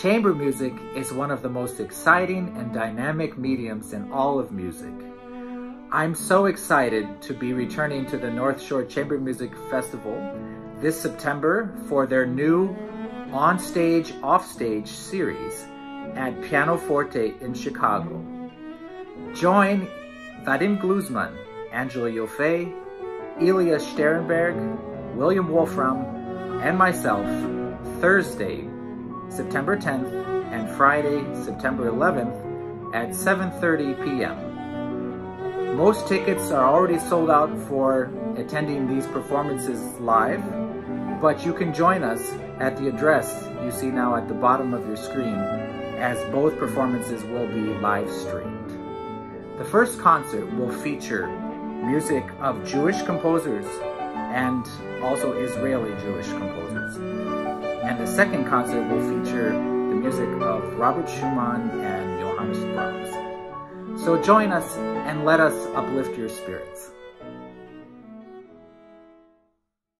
Chamber music is one of the most exciting and dynamic mediums in all of music. I'm so excited to be returning to the North Shore Chamber Music Festival this September for their new on-stage, off-stage series at Pianoforte in Chicago. Join Vadim Gluzman, Angela Yoffe, Ilya Shterenberg, William Wolfram, and myself Thursday, September 10th and Friday, September 11th at 7.30 p.m. Most tickets are already sold out for attending these performances live, but you can join us at the address you see now at the bottom of your screen as both performances will be live streamed. The first concert will feature music of Jewish composers and also Israeli Jewish composers. Second concert will feature the music of Robert Schumann and Johannes Brahms. So join us and let us uplift your spirits.